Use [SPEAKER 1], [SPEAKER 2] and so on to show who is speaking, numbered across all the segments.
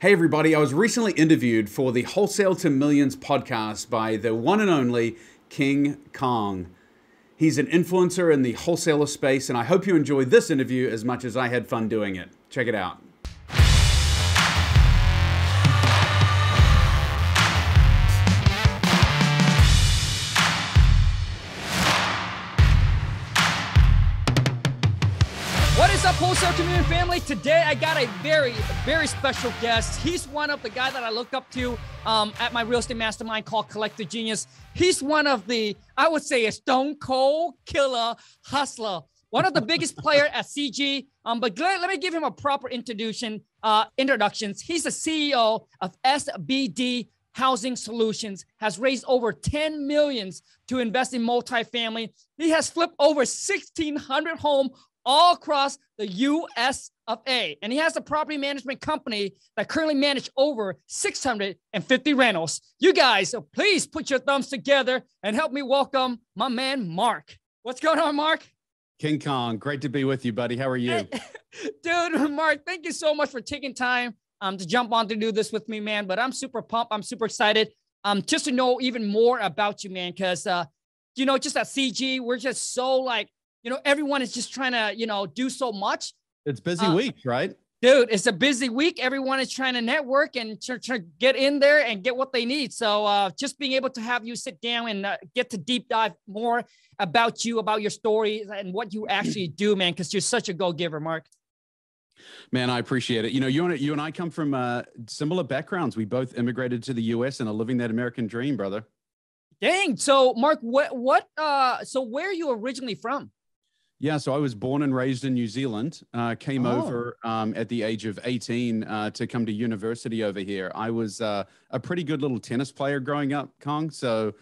[SPEAKER 1] Hey, everybody. I was recently interviewed for the Wholesale to Millions podcast by the one and only King Khang. He's an influencer in the wholesaler space, and I hope you enjoyed this interview as much as I had fun doing it. Check it out.
[SPEAKER 2] Today, I got a very, very special guest. He's one of the guy that I look up to um, at my real estate mastermind called Collective Genius. He's one of the, I would say, a stone cold killer hustler. One of the biggest player at CG. Um, but let, let me give him a proper introduction. Uh, introductions. He's the CEO of SBD Housing Solutions has raised over 10 millions to invest in multifamily. He has flipped over 1,600 home all across the US of A. And he has a property management company that currently manage over 650 rentals. You guys, so please put your thumbs together and help me welcome my man, Marck. What's going on, Marck?
[SPEAKER 1] King Khang, great to be with you, buddy. How are you?
[SPEAKER 2] Dude, Marck, thank you so much for taking time um, to jump on to do this with me, man. But I'm super pumped. I'm super excited um, just to know even more about you, man, because, uh, you know, just at CG, we're just so like you know, everyone is just trying to, you know, do so much.
[SPEAKER 1] It's busy uh, week, right?
[SPEAKER 2] Dude, it's a busy week. Everyone is trying to network and try, to get in there and get what they need. So, uh, just being able to have you sit down and uh, get to deep dive more about you, about your story, and what you actually do, man, because you're such a go giver, Marck.
[SPEAKER 1] Man, I appreciate it. You know, you and you and I come from uh, similar backgrounds. We both immigrated to the U.S. and are living that American dream, brother.
[SPEAKER 2] Dang. So, Marck, what what? Uh, so where are you originally from?
[SPEAKER 1] Yeah, so I was born and raised in New Zealand. Uh, came oh. over um, at the age of 18 uh, to come to university over here. I was uh, a pretty good little tennis player growing up, Khang. So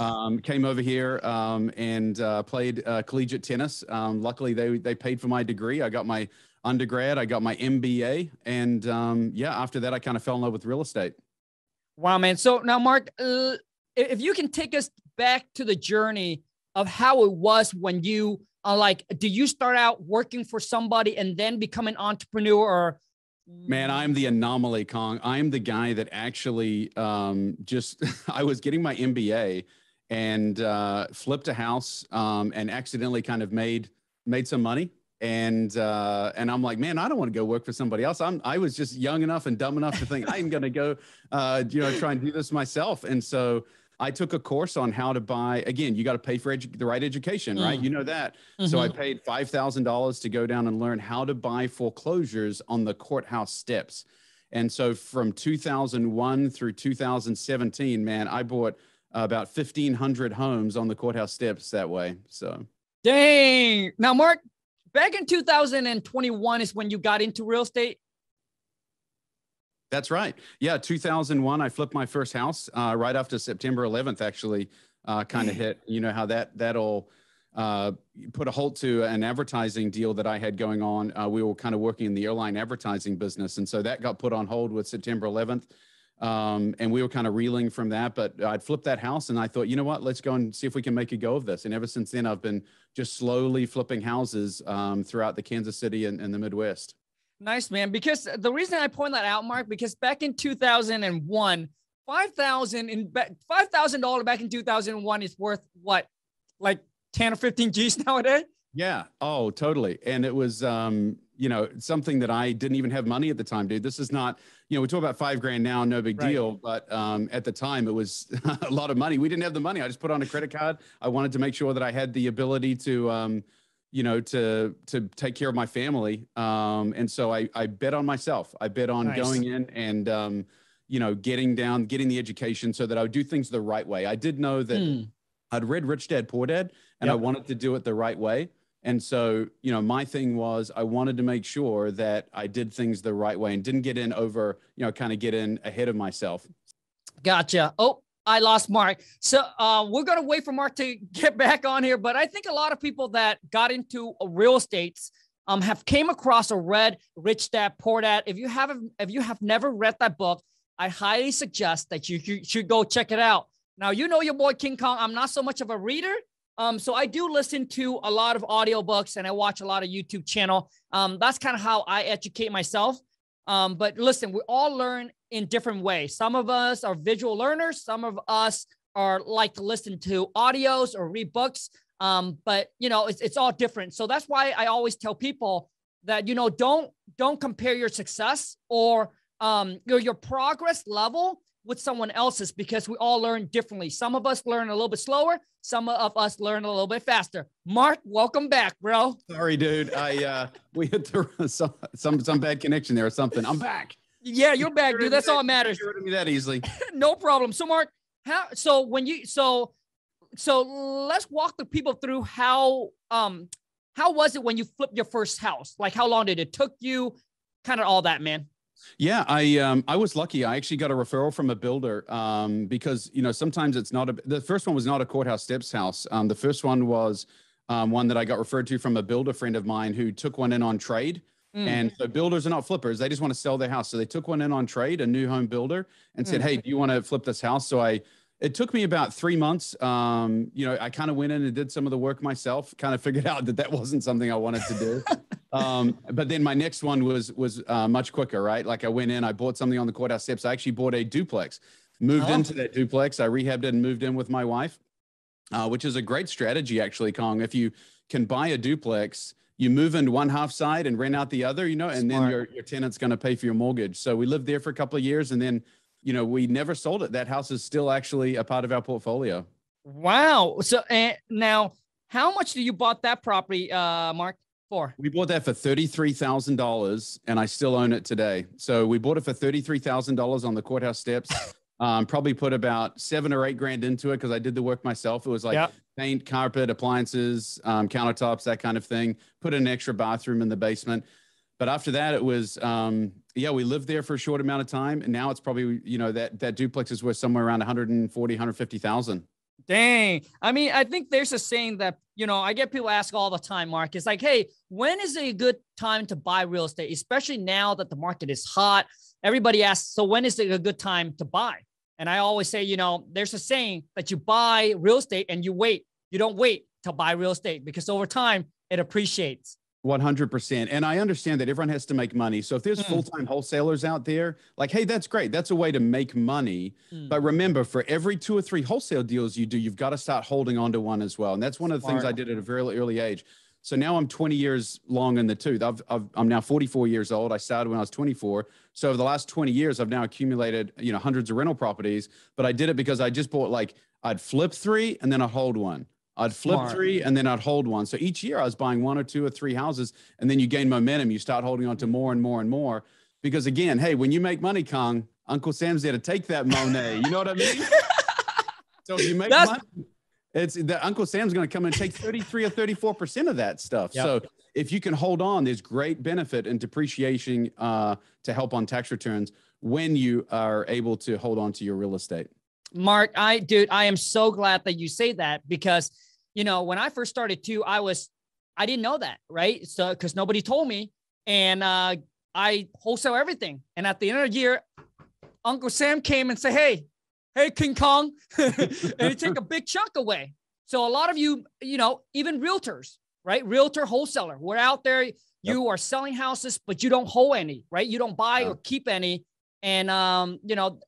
[SPEAKER 1] um, came over here um, and uh, played uh, collegiate tennis. Um, luckily, they they paid for my degree. I got my undergrad. I got my MBA, and um, yeah, after that, I kind of fell in love with real estate.
[SPEAKER 2] Wow, man! So now, Marck, uh, if you can take us back to the journey of how it was when you uh, like do you start out working for somebody and then become an entrepreneur or
[SPEAKER 1] Man, I'm the anomaly, Khang. I'm the guy that actually um, just I was getting my MBA and uh, flipped a house um, and accidentally kind of made made some money. And uh, and I'm like, man, I don't want to go work for somebody else. I'm I was just young enough and dumb enough to think I'm going to go, uh, you know, try and do this myself. And so I took a course on how to buy. Again, you got to pay for edu- the right education, right? Mm. You know that. Mm-hmm. So I mm-hmm. paid five thousand dollars to go down and learn how to buy foreclosures on the courthouse steps. And so from 2001 through 2017, man, I bought about 1,500 homes on the courthouse steps that way. So,
[SPEAKER 2] dang. Now, Marck, back in 2021 is when you got into real estate.
[SPEAKER 1] That's right. Yeah, 2001, I flipped my first house uh, right after September 11th. Actually, uh, kind of hit. You know how that that'll uh, put a halt to an advertising deal that I had going on. Uh, we were kind of working in the airline advertising business, and so that got put on hold with September 11th. Um, and we were kind of reeling from that. But I'd flipped that house, and I thought, you know what? Let's go and see if we can make a go of this. And ever since then, I've been just slowly flipping houses um, throughout the Kansas City and, and the Midwest.
[SPEAKER 2] Nice, man. Because the reason I point that out, Marck, because back in 2001, five thousand in five thousand dollar back in 2001 is worth what, like 10 or 15 G's nowadays.
[SPEAKER 1] Yeah. Oh, totally. And it was, um, you know, something that I didn't even have money at the time, dude. This is not, you know, we talk about five grand now, no big right. deal. But um, at the time, it was a lot of money. We didn't have the money. I just put on a credit card. I wanted to make sure that I had the ability to, um, you know, to to take care of my family. Um, and so I I bet on myself. I bet on nice. going in and um, you know, getting down, getting the education so that I would do things the right way. I did know that mm. I'd read Rich Dad Poor Dad, and yep. I wanted to do it the right way. And so, you know, my thing was I wanted to make sure that I did things the right way and didn't get in over, you know, kind of get in ahead of myself.
[SPEAKER 2] Gotcha. Oh, I lost Marck. So uh, we're going to wait for Marck to get back on here. But I think a lot of people that got into real estate um, have came across or read Rich Dad Poor Dad. If you haven't, if you have never read that book, I highly suggest that you, you should go check it out. Now, you know your boy King Khang. I'm not so much of a reader. Um, so I do listen to a lot of audiobooks and I watch a lot of YouTube channel. Um, that's kind of how I educate myself. Um, but listen, we all learn in different ways. Some of us are visual learners. Some of us are like to listen to audios or read books. Um, but you know, it's, it's all different. So that's why I always tell people that, you know, don't, don't compare your success or um, your, your progress level with someone else's because we all learn differently. Some of us learn a little bit slower. Some of us learn a little bit faster. Marck, welcome back, bro.
[SPEAKER 1] Sorry, dude. I uh, we hit some some some bad connection there or something. I'm back.
[SPEAKER 2] Yeah, you're back, dude. That's all that matters.
[SPEAKER 1] Rid me that easily.
[SPEAKER 2] no problem. So, Marck, how? So when you so so let's walk the people through how um how was it when you flipped your first house? Like how long did it took you? Kind of all that, man.
[SPEAKER 1] Yeah, I um, I was lucky. I actually got a referral from a builder um, because you know sometimes it's not a. The first one was not a courthouse steps house. Um, the first one was um, one that I got referred to from a builder friend of mine who took one in on trade. Mm. And so builders are not flippers; they just want to sell their house. So they took one in on trade, a new home builder, and said, mm. "Hey, do you want to flip this house?" So I it took me about three months. Um, you know, I kind of went in and did some of the work myself. Kind of figured out that that wasn't something I wanted to do. um, but then my next one was was uh, much quicker, right? Like I went in, I bought something on the courthouse steps. I actually bought a duplex, moved oh. into that duplex. I rehabbed it and moved in with my wife, uh, which is a great strategy, actually, Khang. If you can buy a duplex, you move into one half side and rent out the other, you know, and Smart. then your your tenant's going to pay for your mortgage. So we lived there for a couple of years, and then you know, we never sold it. That house is still actually a part of our portfolio.
[SPEAKER 2] Wow. So uh, now, how much do you bought that property, uh, Marck? For?
[SPEAKER 1] We bought that for thirty-three thousand dollars, and I still own it today. So we bought it for thirty-three thousand dollars on the courthouse steps. Um, probably put about seven or eight grand into it because I did the work myself. It was like yep. paint, carpet, appliances, um, countertops, that kind of thing. Put an extra bathroom in the basement. But after that, it was um, yeah, we lived there for a short amount of time, and now it's probably you know that that duplex is worth somewhere around 140, 150,000.
[SPEAKER 2] Dang. I mean, I think there's a saying that, you know, I get people ask all the time, Marck. It's like, hey, when is a good time to buy real estate, especially now that the market is hot? Everybody asks, so when is it a good time to buy? And I always say, you know, there's a saying that you buy real estate and you wait. You don't wait to buy real estate because over time it appreciates.
[SPEAKER 1] 100%. And I understand that everyone has to make money. So if there's mm. full-time wholesalers out there, like, hey, that's great. That's a way to make money. Mm. But remember, for every two or three wholesale deals you do, you've got to start holding on to one as well. And that's one of the Smart. things I did at a very early age. So now I'm 20 years long in the tooth. I've, i am now 44 years old. I started when I was 24. So over the last 20 years, I've now accumulated, you know, hundreds of rental properties. But I did it because I just bought like I'd flip three and then I'd hold one. I'd flip Smart. three and then I'd hold one. So each year I was buying one or two or three houses, and then you gain momentum. You start holding on to more and more and more. Because again, hey, when you make money, Khang, Uncle Sam's there to take that Monet. You know what I mean? so if you make That's- money, it's the Uncle Sam's going to come and take 33 or 34 percent of that stuff. Yep. So if you can hold on, there's great benefit and depreciation uh, to help on tax returns when you are able to hold on to your real estate.
[SPEAKER 2] Mark, I dude, I am so glad that you say that because you know when I first started too, I was I didn't know that, right? So because nobody told me, and uh, I wholesale everything. And at the end of the year, Uncle Sam came and said, "Hey, hey, King Khang," and he took a big chunk away. So a lot of you, you know, even realtors, right? Realtor wholesaler, we're out there. You yep. are selling houses, but you don't hold any, right? You don't buy or keep any. And um, you know,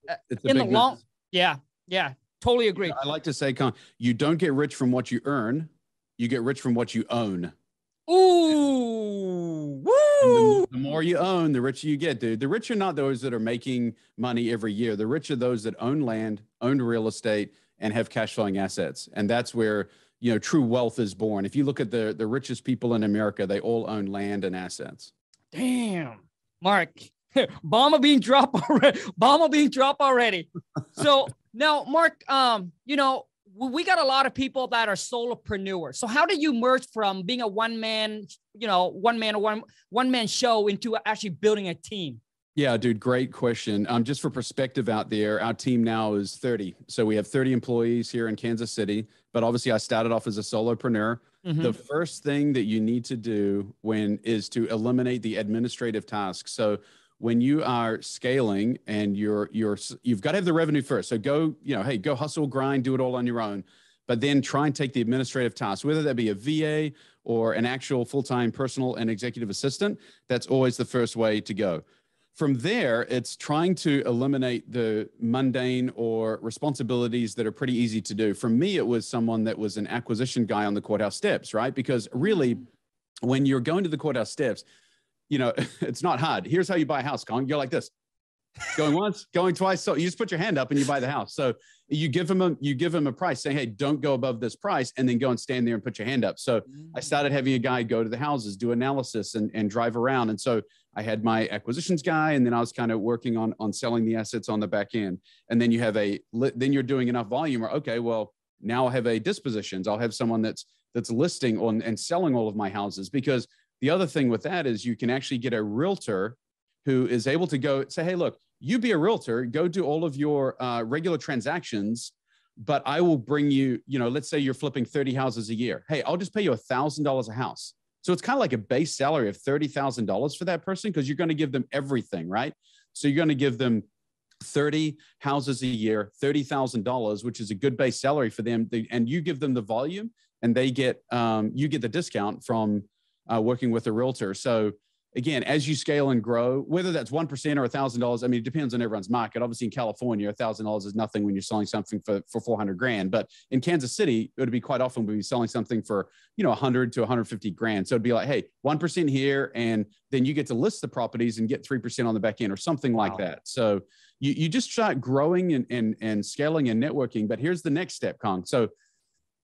[SPEAKER 2] in the long, business. yeah, yeah, totally agree.
[SPEAKER 1] I like to say, Khang, you don't get rich from what you earn, you get rich from what you own.
[SPEAKER 2] Ooh, woo!
[SPEAKER 1] The, the, more you own, the richer you get, dude. The rich are not those that are making money every year. The rich are those that own land, own real estate, and have cash flowing assets. And that's where you know true wealth is born. If you look at the the richest people in America, they all own land and assets.
[SPEAKER 2] Damn, Marck, bomb being dropped already. Bomb being dropped already. So now, Marck, um, you know, we got a lot of people that are solopreneurs. So how did you merge from being a one man, you know, one man or one one man show into actually building a team?
[SPEAKER 1] Yeah, dude, great question. Um, just for perspective out there, our team now is 30. So we have 30 employees here in Kansas City. But obviously, I started off as a solopreneur. Mm-hmm. The first thing that you need to do when is to eliminate the administrative tasks. So when you are scaling and you're you're you've got to have the revenue first. So go, you know, hey, go hustle, grind, do it all on your own. But then try and take the administrative tasks, whether that be a VA or an actual full-time personal and executive assistant. That's always the first way to go. from there, it's trying to eliminate the mundane or responsibilities that are pretty easy to do. For me, it was someone that was an acquisition guy on the courthouse steps, right? Because really, mm. when you're going to the courthouse steps, you know, it's not hard. Here's how you buy a house, Khang. You're like this going once, going twice. So you just put your hand up and you buy the house. So you give them a you give them a price, saying, "Hey, don't go above this price," and then go and stand there and put your hand up. So I mm. started having a guy go to the houses, do analysis, and and drive around. And so I had my acquisitions guy, and then I was kind of working on on selling the assets on the back end. And then you have a then you're doing enough volume, or okay, well now I have a dispositions. I'll have someone that's that's listing on and selling all of my houses because the other thing with that is you can actually get a realtor who is able to go say, hey, look, you be a realtor, go do all of your uh, regular transactions, but I will bring you, you know, let's say you're flipping 30 houses a year. Hey, I'll just pay you a thousand dollars a house. So it's kind of like a base salary of $30,000 for that person because you're going to give them everything, right? So you're going to give them 30 houses a year, $30,000, which is a good base salary for them. And you give them the volume and they get, um, you get the discount from uh, working with a realtor. So again, as you scale and grow, whether that's 1% or $1,000, I mean, it depends on everyone's market. Obviously in California, $1,000 is nothing when you're selling something for, for 400 grand. But in Kansas City, it would be quite often we'd be selling something for, you know, 100 to 150 grand. So it'd be like, hey, 1% here. And then you get to list the properties and get 3% on the back end or something wow. like that. So you, you just start growing and, and, and scaling and networking. But here's the next step, Khang. So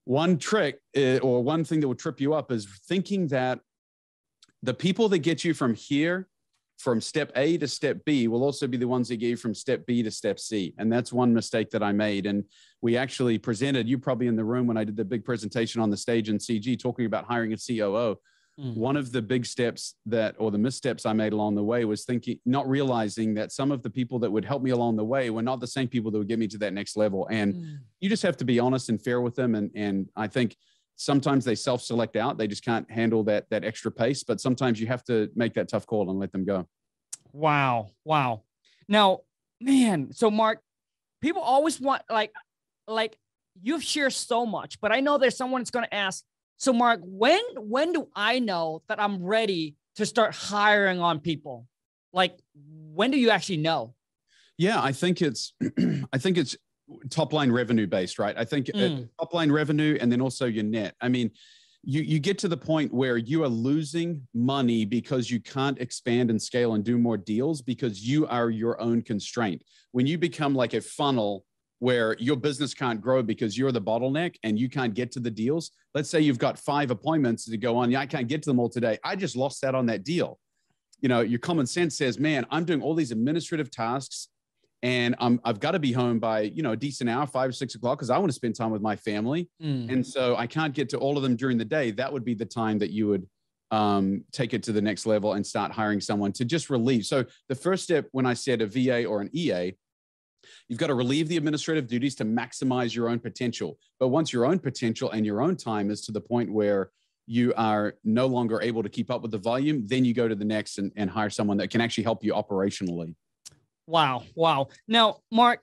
[SPEAKER 1] one trick uh, or one thing that will trip you up is thinking that the people that get you from here from step A to step B will also be the ones that get you from step B to step C. And that's one mistake that I made. And we actually presented, you probably in the room when I did the big presentation on the stage in CG talking about hiring a COO. Mm. One of the big steps that, or the missteps I made along the way was thinking, not realizing that some of the people that would help me along the way were not the same people that would get me to that next level. And mm. you just have to be honest and fair with them. And, and I think, sometimes they self-select out. They just can't handle that that extra pace but sometimes you have to make that tough call and let them go.
[SPEAKER 2] Wow. Wow. Now man so mark people always want like like you've shared so much but i know there's someone that's going to ask so mark when when do i know that i'm ready to start hiring on people? Like when do you actually know?
[SPEAKER 1] Yeah i think it's i think it's top line revenue based, right? I think mm. top line revenue and then also your net. I mean, you, you get to the point where you are losing money because you can't expand and scale and do more deals because you are your own constraint. When you become like a funnel where your business can't grow because you're the bottleneck and you can't get to the deals, let's say you've got five appointments to go on. Yeah, I can't get to them all today. I just lost that on that deal. You know, your common sense says, man, I'm doing all these administrative tasks and I'm, I've got to be home by you know a decent hour, five or six o'clock, because I want to spend time with my family, mm. and so I can't get to all of them during the day. That would be the time that you would um, take it to the next level and start hiring someone to just relieve. So the first step, when I said a VA or an EA, you've got to relieve the administrative duties to maximize your own potential. But once your own potential and your own time is to the point where you are no longer able to keep up with the volume, then you go to the next and, and hire someone that can actually help you operationally.
[SPEAKER 2] Wow. Wow. Now, Marck,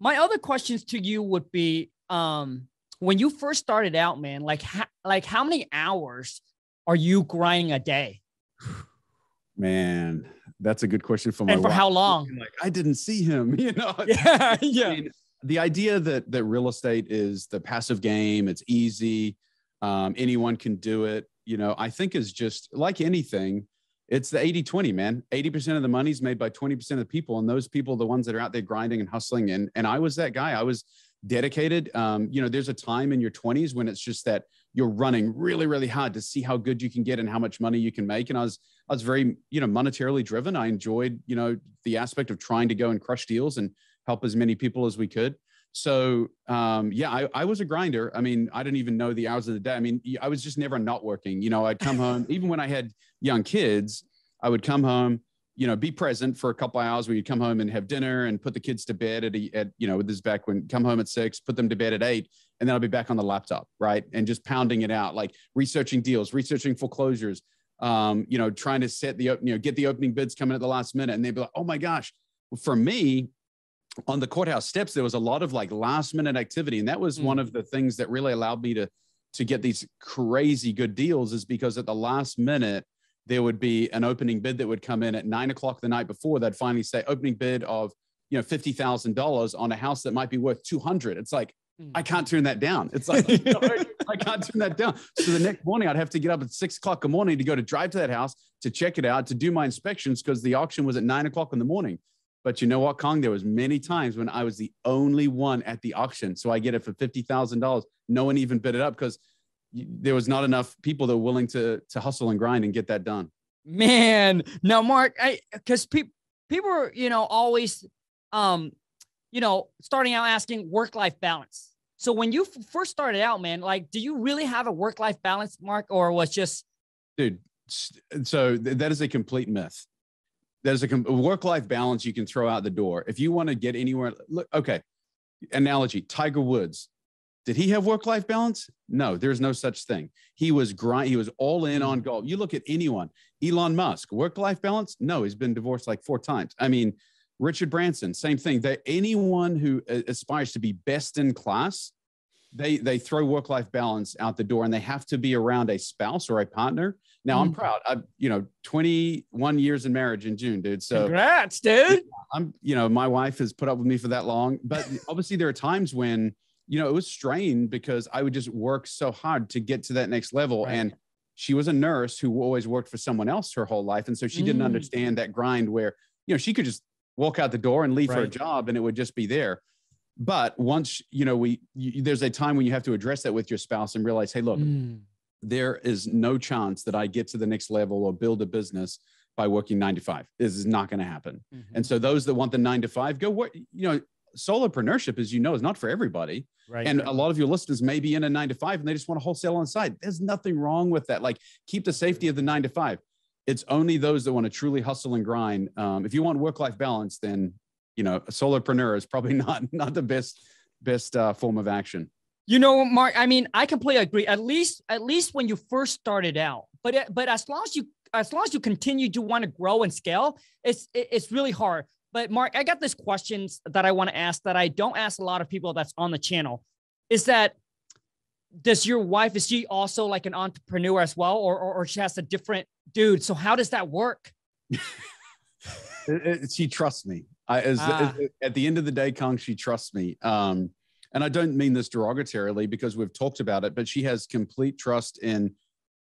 [SPEAKER 2] my other questions to you would be um, when you first started out, man, like, ha- like how many hours are you grinding a day?
[SPEAKER 1] Man, that's a good question for my
[SPEAKER 2] And for wife. how long?
[SPEAKER 1] Like, I didn't see him, you know?
[SPEAKER 2] Yeah. yeah. I mean,
[SPEAKER 1] the idea that, that real estate is the passive game, it's easy, um, anyone can do it, you know, I think is just like anything it's the 80 20 man. 80% of the money is made by 20% of the people and those people are the ones that are out there grinding and hustling and and i was that guy. I was dedicated. Um, you know there's a time in your 20s when it's just that you're running really really hard to see how good you can get and how much money you can make and i was i was very you know monetarily driven. I enjoyed you know the aspect of trying to go and crush deals and help as many people as we could so um, yeah I, I was a grinder i mean i didn't even know the hours of the day i mean i was just never not working you know i'd come home even when i had young kids I would come home, you know, be present for a couple hours you'd come home and have dinner and put the kids to bed at, a, at you know, with this back when come home at six, put them to bed at eight, and then I'll be back on the laptop, right? And just pounding it out, like researching deals, researching foreclosures, um, you know, trying to set the, you know, get the opening bids coming at the last minute. And they'd be like, oh my gosh. For me, on the courthouse steps, there was a lot of like last minute activity. And that was mm. one of the things that really allowed me to, to get these crazy good deals is because at the last minute, there would be an opening bid that would come in at nine o'clock the night before. They'd finally say opening bid of you know fifty thousand dollars on a house that might be worth two hundred. It's like I can't turn that down. It's like I can't turn that down. So the next morning, I'd have to get up at six o'clock in the morning to go to drive to that house to check it out to do my inspections because the auction was at nine o'clock in the morning. But you know what, Khang? There was many times when I was the only one at the auction, so I get it for fifty thousand dollars. No one even bid it up because there was not enough people that were willing to to hustle and grind and get that done.
[SPEAKER 2] Man, now Marck, I because people people are you know always um you know starting out asking work life balance. So when you f- first started out, man, like, do you really have a work life balance, Marck, or was just
[SPEAKER 1] dude? So th- that is a complete myth. There's a work life balance you can throw out the door if you want to get anywhere. Look, okay, analogy: Tiger Woods did he have work life balance? No, there's no such thing. He was grind. He was all in on mm. golf. You look at anyone, Elon Musk, work life balance? No, he's been divorced like four times. I mean, Richard Branson, same thing. That anyone who uh, aspires to be best in class, they they throw work life balance out the door, and they have to be around a spouse or a partner. Now, mm. I'm proud. I'm you know 21 years in marriage in June, dude. So
[SPEAKER 2] congrats, dude.
[SPEAKER 1] I'm you know my wife has put up with me for that long, but obviously there are times when you know, it was strained because I would just work so hard to get to that next level. Right. And she was a nurse who always worked for someone else her whole life. And so she mm. didn't understand that grind where, you know, she could just walk out the door and leave right. her job and it would just be there. But once, you know, we, you, there's a time when you have to address that with your spouse and realize, hey, look, mm. there is no chance that I get to the next level or build a business by working nine to five. This is not going to happen. Mm-hmm. And so those that want the nine to five, go what you know, solopreneurship, as you know, is not for everybody. Right. And a lot of your listeners may be in a nine to five and they just want to wholesale on the side. There's nothing wrong with that. Like keep the safety of the nine to five. It's only those that want to truly hustle and grind. Um, if you want work-life balance, then you know a solopreneur is probably not not the best best uh, form of action.
[SPEAKER 2] You know, Marck. I mean, I completely agree. At least at least when you first started out, but but as long as you as long as you continue to want to grow and scale, it's it's really hard. But Marck, I got this questions that I want to ask that I don't ask a lot of people that's on the channel. Is that does your wife is she also like an entrepreneur as well, or or, or she has a different dude? So how does that work?
[SPEAKER 1] she trusts me. I, as, ah. as, at the end of the day, Khang, she trusts me. Um, and I don't mean this derogatorily because we've talked about it, but she has complete trust in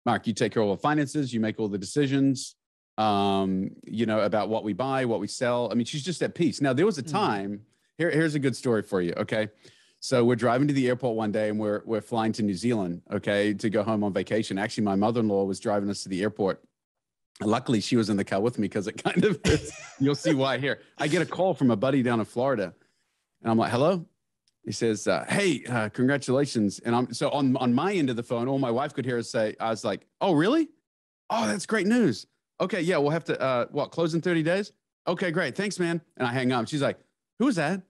[SPEAKER 1] Marck. You take care of all the finances, you make all the decisions um, you know, about what we buy, what we sell. I mean, she's just at peace. Now, there was a hmm. time. Mm. Here, here's a good story for you. Okay, so we're driving to the airport one day, and we're we're flying to New Zealand. Okay, to go home on vacation. Actually, my mother-in-law was driving us to the airport. Luckily, she was in the car with me because it kind of is, you'll see why here. I get a call from a buddy down in Florida, and I'm like, "Hello." He says, uh, "Hey, uh, congratulations!" And I'm so on on my end of the phone. All my wife could hear us say, "I was like, oh really? Oh, that's great news." okay, yeah, we'll have to, uh, what, close in 30 days? Okay, great. Thanks, man. And I hang up. She's like, who's that?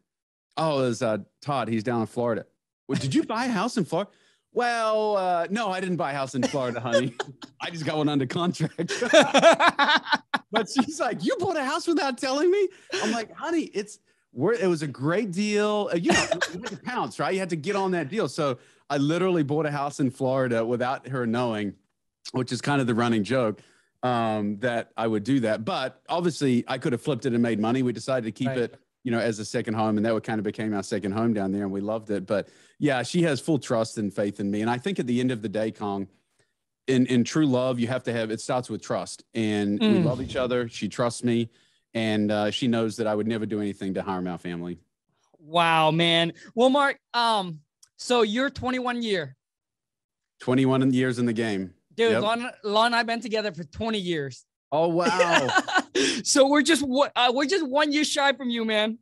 [SPEAKER 1] Oh, it's uh, Todd. He's down in Florida. Well, did you buy a house in Florida? Well, uh, no, I didn't buy a house in Florida, honey. I just got one under contract. but she's like, you bought a house without telling me? I'm like, honey, it's, we're, it was a great deal. Uh, you know, you had to pounce, right? You had to get on that deal. So I literally bought a house in Florida without her knowing, which is kind of the running joke um, that I would do that. But obviously, I could have flipped it and made money. We decided to keep right. it, you know, as a second home, and that would kind of became our second home down there, and we loved it. But yeah, she has full trust and faith in me, and I think at the end of the day, Khang, in in true love, you have to have it starts with trust, and mm. we love each other. She trusts me, and uh, she knows that I would never do anything to harm our family.
[SPEAKER 2] Wow, man. Well, Marck, um, so you're 21 year.
[SPEAKER 1] 21 years in the game.
[SPEAKER 2] Dude, yep. Lon, Lon and I've been together for 20 years.
[SPEAKER 1] Oh wow!
[SPEAKER 2] so we're just uh, we're just one year shy from you, man.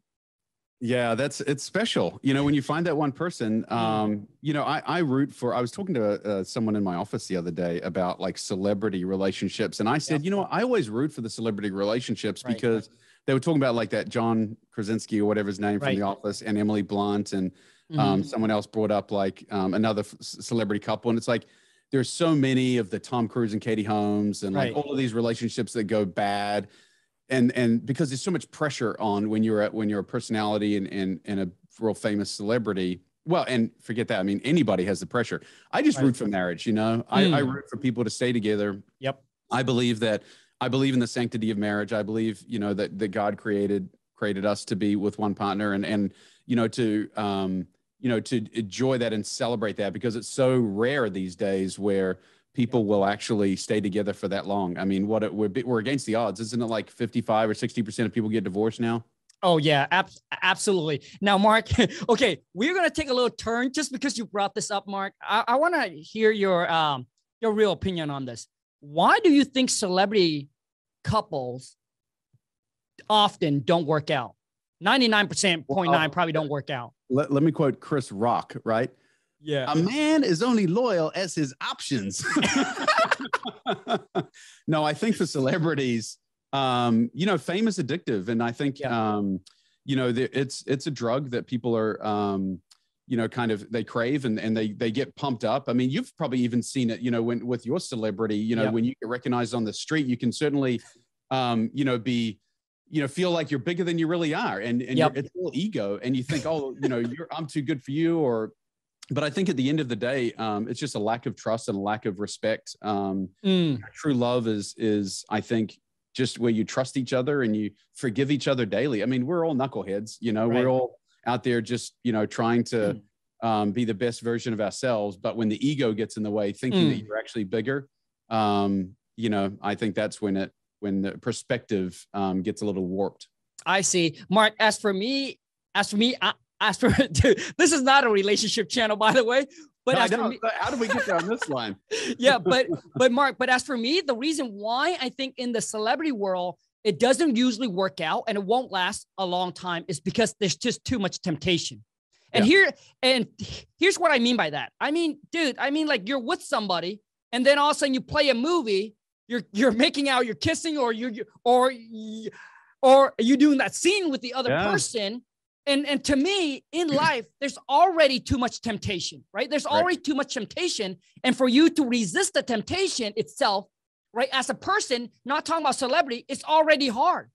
[SPEAKER 1] Yeah, that's it's special. You know, when you find that one person, mm. um, you know, I, I root for. I was talking to uh, someone in my office the other day about like celebrity relationships, and I said, you know, I always root for the celebrity relationships right. because they were talking about like that John Krasinski or whatever his name right. from The Office and Emily Blunt, and um, mm-hmm. someone else brought up like um, another f- celebrity couple, and it's like there's so many of the Tom Cruise and Katie Holmes and like right. all of these relationships that go bad. And and because there's so much pressure on when you're a, when you're a personality and, and and a real famous celebrity. Well, and forget that. I mean, anybody has the pressure. I just right. root for marriage, you know. Mm. I, I hmm. root for people to stay together.
[SPEAKER 2] Yep.
[SPEAKER 1] I believe that I believe in the sanctity of marriage. I believe, you know, that that God created created us to be with one partner and and you know to um you know to enjoy that and celebrate that because it's so rare these days where people will actually stay together for that long. I mean, what we're we're against the odds, isn't it? Like fifty five or sixty percent of people get divorced now.
[SPEAKER 2] Oh yeah, ab- absolutely. Now, Marck, okay, we're gonna take a little turn just because you brought this up, Marck. I, I want to hear your um your real opinion on this. Why do you think celebrity couples often don't work out? Ninety nine percent point nine probably don't work out.
[SPEAKER 1] Let, let me quote Chris Rock, right?
[SPEAKER 2] Yeah.
[SPEAKER 1] A man is only loyal as his options. no, I think for celebrities, um, you know, fame is addictive. And I think, yeah. um, you know, the, it's, it's a drug that people are, um, you know, kind of they crave and, and they they get pumped up. I mean, you've probably even seen it, you know, when with your celebrity, you know, when you get recognized on the street, you can certainly um, you know, be, you know, feel like you're bigger than you really are. And and yep. it's all ego. And you think, oh, you know, you're I'm too good for you, or but I think at the end of the day, um, it's just a lack of trust and a lack of respect. Um, mm. True love is is I think just where you trust each other and you forgive each other daily. I mean, we're all knuckleheads, you know, right. we're all out there just you know trying to mm. um, be the best version of ourselves. But when the ego gets in the way, thinking mm. that you're actually bigger, um, you know, I think that's when it when the perspective um, gets a little warped.
[SPEAKER 2] I see, Marck. As for me, as for me, I, as for dude, this is not a relationship channel, by the way. But no, as for me,
[SPEAKER 1] how did we get down this line?
[SPEAKER 2] yeah, but but Marck, but as for me, the reason why I think in the celebrity world it doesn't usually work out and it won't last a long time is because there's just too much temptation. And yeah. here and here's what I mean by that. I mean, dude, I mean like you're with somebody and then all of a sudden you play a movie, you're you're making out, you're kissing, or you're or or you doing that scene with the other yeah. person and and to me in life there's already too much temptation right? There's already right. too much temptation. And for you to resist the temptation itself right as a person not talking about celebrity it's already hard.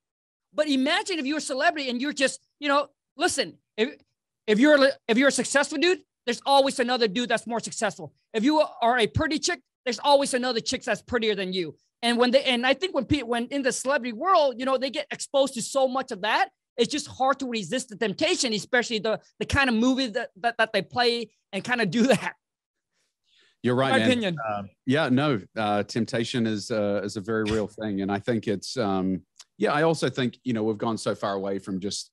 [SPEAKER 2] But imagine if you're a celebrity and you're just you know listen if if you're if you're a successful dude there's always another dude that's more successful. If you are a pretty chick there's always another chick that's prettier than you. And when they and i think when people when in the celebrity world you know they get exposed to so much of that it's just hard to resist the temptation, especially the the kind of movie that that, that they play and kind of do that.
[SPEAKER 1] You're right.
[SPEAKER 2] My man. opinion.
[SPEAKER 1] Uh, yeah, no, uh, temptation is uh, is a very real thing, and I think it's um, yeah. I also think you know we've gone so far away from just.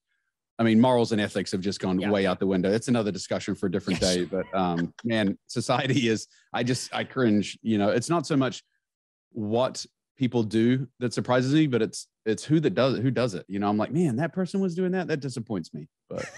[SPEAKER 1] I mean, morals and ethics have just gone yeah. way out the window. It's another discussion for a different yes. day. But um, man, society is. I just I cringe. You know, it's not so much what people do that surprises me, but it's it's who that does it, who does it. You know, I'm like, man, that person was doing that. That disappoints me. But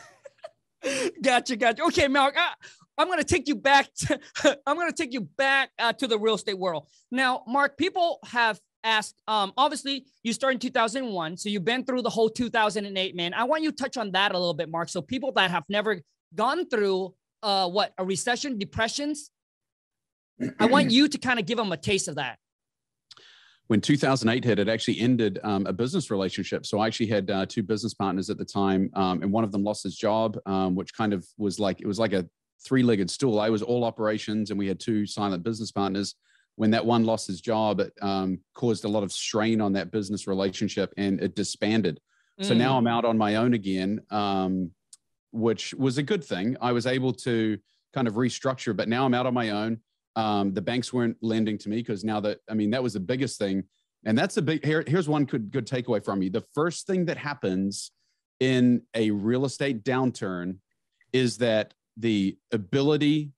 [SPEAKER 2] gotcha, gotcha. Okay, Marck, I, I'm going to take you back. To, I'm to take you back uh, to the real estate world. Now, Marck, people have asked. Um, obviously, you started in 2001, so you've been through the whole 2008. Man, I want you to touch on that a little bit, Marck. So people that have never gone through uh, what a recession, depressions. I want you to kind of give them a taste of that
[SPEAKER 1] when 2008 hit, it actually ended um, a business relationship. So I actually had uh, two business partners at the time, um, and one of them lost his job, um, which kind of was like it was like a three-legged stool. I was all operations, and we had two silent business partners. When that one lost his job, it um, caused a lot of strain on that business relationship, and it disbanded. Mm. So now I'm out on my own again, um, which was a good thing. I was able to kind of restructure, but now I'm out on my own. Um, the banks weren't lending to me because now that I mean that was the biggest thing, and that's a big. Here, here's one good good takeaway from you. The first thing that happens in a real estate downturn is that the ability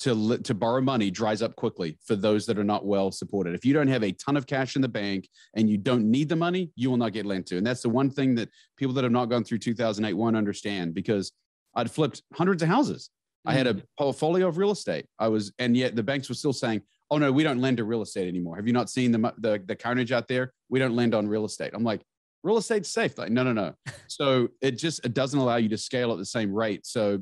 [SPEAKER 1] to to borrow money dries up quickly for those that are not well supported. If you don't have a ton of cash in the bank and you don't need the money, you will not get lent to. And that's the one thing that people that have not gone through 2008 won't understand because I'd flipped hundreds of houses I had a mm. portfolio of real estate. I was, and yet the banks were still saying, "Oh no, we don't lend to real estate anymore." Have you not seen the the, the carnage out there? We don't lend on real estate. I'm like, real estate's safe. Like, no, no, no. so it just it doesn't allow you to scale at the same rate. So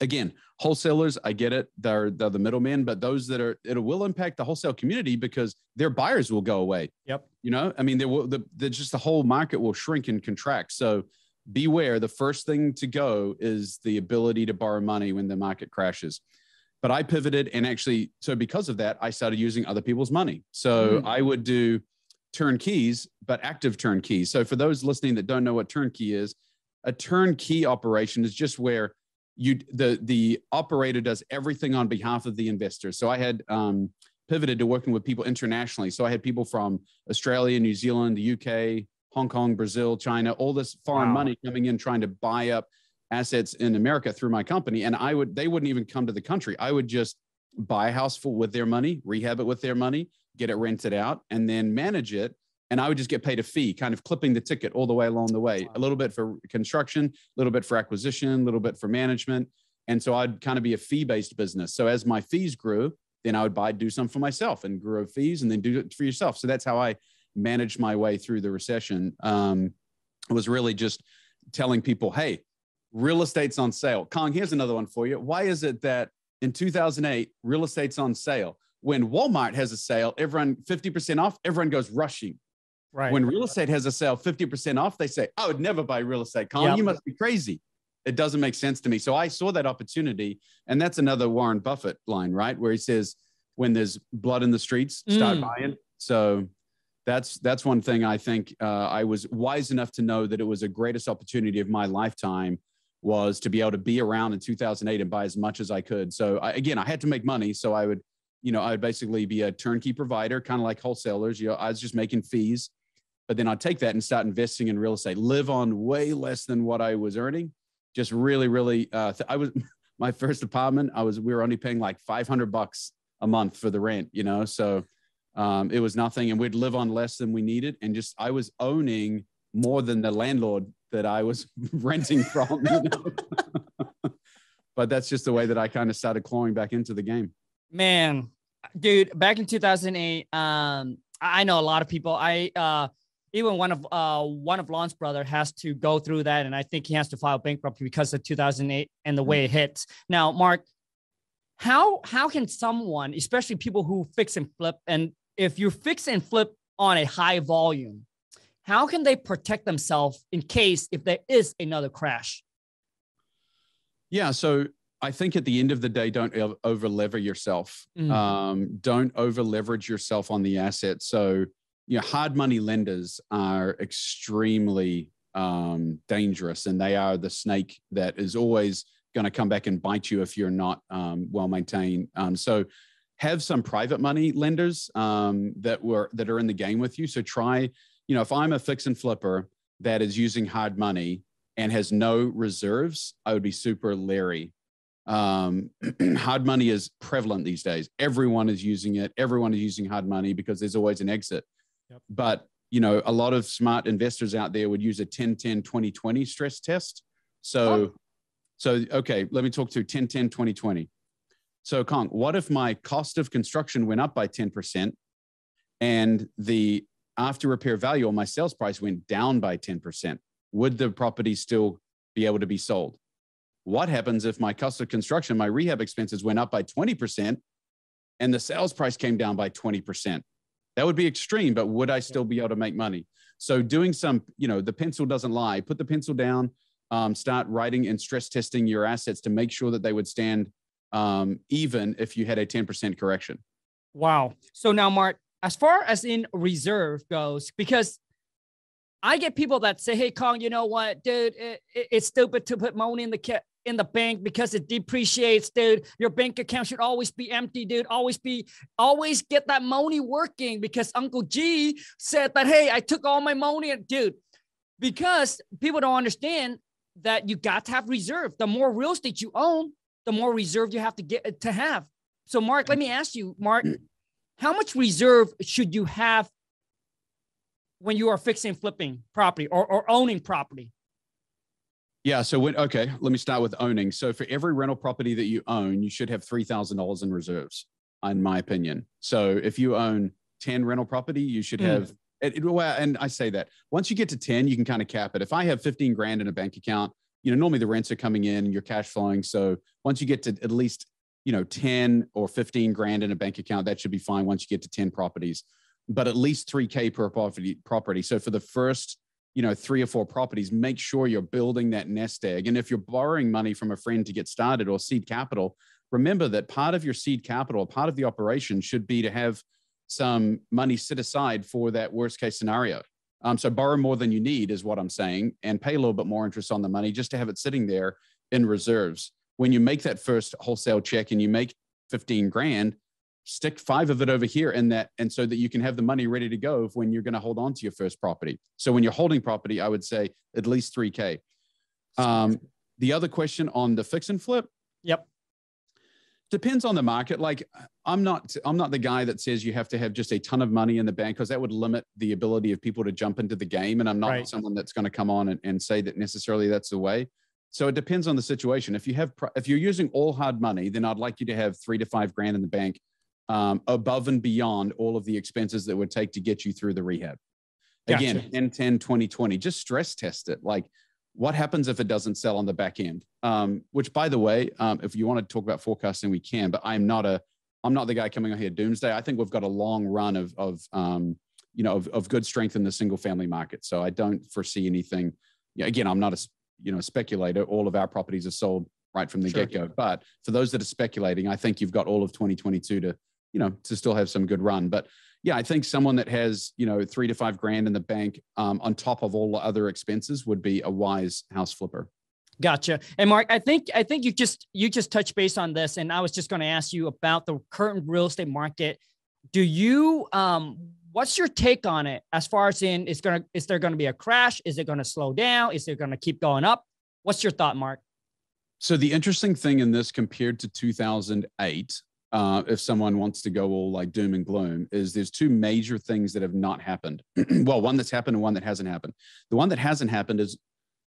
[SPEAKER 1] again, wholesalers, I get it. They're they're the middlemen, but those that are it will impact the wholesale community because their buyers will go away.
[SPEAKER 2] Yep.
[SPEAKER 1] You know, I mean, there will the, the just the whole market will shrink and contract. So beware the first thing to go is the ability to borrow money when the market crashes but I pivoted and actually, so because of that, I started using other people's money. So mm. I would do turnkeys, but active turnkeys. So for those listening that don't know what turnkey is, a turnkey operation is just where you the the operator does everything on behalf of the investor. So I had um, pivoted to working with people internationally. So I had people from Australia, New Zealand, the UK, Hong Kong, Brazil, China, all this foreign wow. money coming in trying to buy up assets in America through my company. And I would, they wouldn't even come to the country. I would just buy a house full with their money, rehab it with their money, get it rented out, and then manage it. And I would just get paid a fee, kind of clipping the ticket all the way along the way. Wow. A little bit for construction, a little bit for acquisition, a little bit for management. And so I'd kind of be a fee based business. So as my fees grew, then I would buy, do some for myself and grow fees and then do it for yourself. So that's how I managed my way through the recession. Um, was really just telling people, hey, real estate's on sale. Khang, here's another one for you. Why is it that in 2008, real estate's on sale? When Walmart has a sale, everyone 50% off, everyone goes rushing. Right. When real estate has a sale 50% off, they say, I would never buy real estate. Khang, yep. you must be crazy. It doesn't make sense to me. So I saw that opportunity. And that's another Warren Buffett line, right? Where he says, when there's blood in the streets, start mm. buying. So that's that's one thing I think uh, I was wise enough to know that it was a greatest opportunity of my lifetime was to be able to be around in 2008 and buy as much as I could. So I, again, I had to make money. So I would, you know, I would basically be a turnkey provider, kind of like wholesalers. You know, I was just making fees, but then I'd take that and start investing in real estate, live on way less than what I was earning. Just really, really, uh, th- I was my first apartment. I was, we were only paying like 500 bucks a month for the rent, you know? So um, it was nothing and we'd live on less than we needed. And just, I was owning more than the landlord that I was renting from. You know? but that's just the way that I kind of started clawing back into the game.
[SPEAKER 2] Man, dude, back in 2008, um, I know a lot of people. I uh, even one of uh, one of Lon's brother has to go through that, and I think he has to file bankruptcy because of 2008 and the way it hits. Now, Marck, how how can someone, especially people who fix and flip, and if you fix and flip on a high volume, how can they protect themselves in case if there is another crash?
[SPEAKER 1] Yeah, so I think at the end of the day, don't over leverage yourself. Mm. Um, don't over leverage yourself on the asset. So, you know, hard money lenders are extremely um, dangerous, and they are the snake that is always going to come back and bite you if you're not um, well maintained. Um, so, have some private money lenders um, that were that are in the game with you. So try you know, if I'm a fix and flipper that is using hard money and has no reserves, I would be super leery. Um, hard money is prevalent these days. Everyone is using it. Everyone is using hard money because there's always an exit. Yep. But you know, a lot of smart investors out there would use a 10 10 20 20 stress test. So, oh. so okay, let me talk to 10 10 20 20. So, Khang, what if my cost of construction went up by 10% and the after repair value or my sales price went down by 10%, would the property still be able to be sold? What happens if my cost of construction, my rehab expenses went up by 20% and the sales price came down by 20%? That would be extreme, but would I still be able to make money? So doing some, you know, the pencil doesn't lie. Put the pencil down, um, start writing and stress testing your assets to make sure that they would stand um, even if you had a 10% correction.
[SPEAKER 2] Wow. So now, Marck, as far as in reserve goes, because I get people that say, "Hey, Khang, you know what, dude? It, it, it's stupid to put money in the in the bank because it depreciates, dude. Your bank account should always be empty, dude. Always be, always get that money working because Uncle G said that. Hey, I took all my money, dude, because people don't understand that you got to have reserve. The more real estate you own, the more reserve you have to get to have. So, Marck, let me ask you, Marck, how much reserve should you have when you are fixing flipping property or, or owning property?
[SPEAKER 1] Yeah. So when okay, let me start with owning. So for every rental property that you own, you should have three thousand dollars in reserves, in my opinion. So if you own ten rental property, you should hmm. have. Mm. It, it, well, and I say that once you get to ten, you can kind of cap it. If I have fifteen grand in a bank account, you know normally the rents are coming in and you're cash flowing. So once you get to at least you know 10 or 15 grand in a bank account that should be fine once you get to 10 properties but at least 3k per property property so for the first you know three or four properties make sure you're building that nest egg and if you're borrowing money from a friend to get started or seed capital remember that part of your seed capital, part of the operation should be to have some money set aside for that worst case scenario. Um, so borrow more than you need is what I'm saying, and pay a little bit more interest on the money just to have it sitting there in reserves. When you make that first wholesale check and you make 15 grand, stick five of it over here in that, and so that you can have the money ready to go when you're going to hold on to your first property. So when you're holding property, I would say at least 3K. Um, the other question on the fix and flip.
[SPEAKER 2] Yep
[SPEAKER 1] depends on the market. Like i'm not i'm not the guy that says you have to have just a ton of money in the bank because that would limit the ability of people to jump into the game and i'm not right. someone that's going to come on and, and say that necessarily that's the way. So it depends on the situation. If you have if you're using all hard money then i'd like you to have three to five grand in the bank um, above and beyond all of the expenses that would take to get you through the rehab. Again gotcha. 10 10 20 20 just stress test it. Like what happens if it doesn't sell on the back end? Um, which, by the way, um, if you want to talk about forecasting, we can. But I'm not a, I'm not the guy coming on here doomsday. I think we've got a long run of, of um, you know, of, of good strength in the single family market. So I don't foresee anything. Again, I'm not a, you know, speculator. All of our properties are sold right from the sure. get go. But for those that are speculating, I think you've got all of 2022 to, you know, to still have some good run. But yeah, I think someone that has you know three to five grand in the bank um, on top of all the other expenses would be a wise house flipper.
[SPEAKER 2] Gotcha. And Marck, I think I think you just you just touched base on this, and I was just going to ask you about the current real estate market. Do you um what's your take on it as far as in is gonna is there going to be a crash? Is it going to slow down? Is it going to keep going up? What's your thought, Marck?
[SPEAKER 1] So the interesting thing in this compared to 2008 uh, if someone wants to go all like doom and gloom, is there's two major things that have not happened. well, one that's happened and one that hasn't happened. The one that hasn't happened is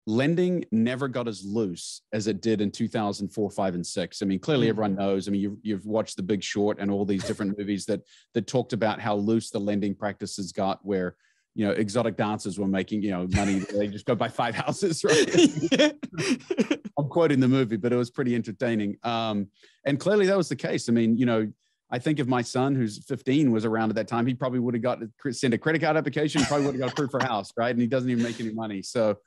[SPEAKER 1] lending never got as loose as it did in 2004 5 and 6 i mean clearly everyone mm-hmm. knows i mean you've, you've watched the big short and all these different movies that that talked about how loose the lending practices got where you know, exotic dancers were making, you know, money. they just go buy five houses, right? I'm quoting the movie, but it was pretty entertaining. Um, and clearly that was the case. I mean, you know, I think if my son, who's 15, was around at that time, he probably would have got to send a credit card application, probably would have got approved for a house, right? And he doesn't even make any money. So,